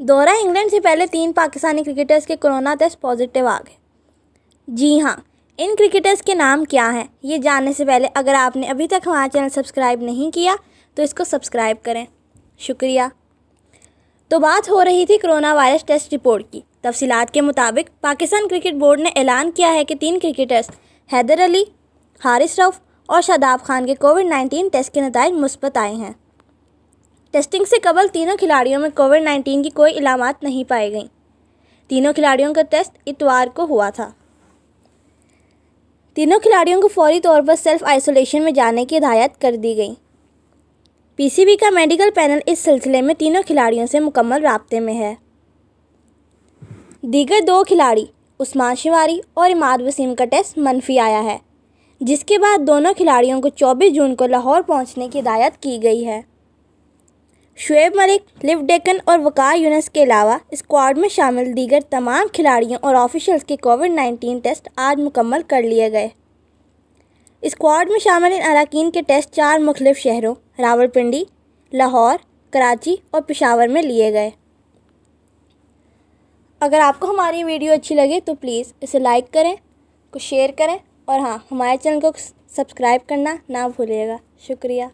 दौरा इंग्लैंड से पहले तीन पाकिस्तानी क्रिकेटर्स के कोरोना टेस्ट पॉजिटिव आ गए। जी हाँ इन क्रिकेटर्स के नाम क्या हैं, ये जानने से पहले अगर आपने अभी तक हमारा चैनल सब्सक्राइब नहीं किया तो इसको सब्सक्राइब करें। शुक्रिया। तो बात हो रही थी कोरोना वायरस टेस्ट रिपोर्ट की। तफसीलात के मुताबिक पाकिस्तान क्रिकेट बोर्ड ने ऐलान किया है कि तीन क्रिकेटर्स, हैदर अली, हारिस रऊफ़ और शादाब खान के कोविड नाइन्टीन टेस्ट के नतज मुस्बत आए हैं। टेस्टिंग से कबल तीनों खिलाड़ियों में कोविड नाइन्टीन की कोई इलामत नहीं पाई गई। तीनों खिलाड़ियों का टेस्ट इतवार को हुआ था। तीनों खिलाड़ियों को फौरी तौर पर सेल्फ आइसोलेशन में जाने की हिदायत कर दी गई। पीसीबी का मेडिकल पैनल इस सिलसिले में तीनों खिलाड़ियों से मुकम्मल रबते में है। दीगर दो खिलाड़ी, उस्मान शिवारी और इमाद वसीम का टेस्ट मनफी आया है, जिसके बाद दोनों खिलाड़ियों को 24 जून को लाहौर पहुँचने की हिदायत की गई है। शुएब मलिक, लिव डेकन और वकार यूनस के अलावा स्क्वाड में शामिल दीगर तमाम खिलाड़ियों और ऑफिशल्स के कोविड नाइन्टीन टेस्ट आज मुकम्मल कर लिए गए। स्क्वाड में शामिल इन अरकान के टेस्ट चार मुख्तलिफ़ शहरों, रावलपिंडी, लाहौर, कराची और पेशावर में लिए गए। अगर आपको हमारी वीडियो अच्छी लगे तो प्लीज़ इसे लाइक करें को शेयर करें और हाँ हमारे चैनल को सब्सक्राइब करना ना भूलिएगा। शुक्रिया।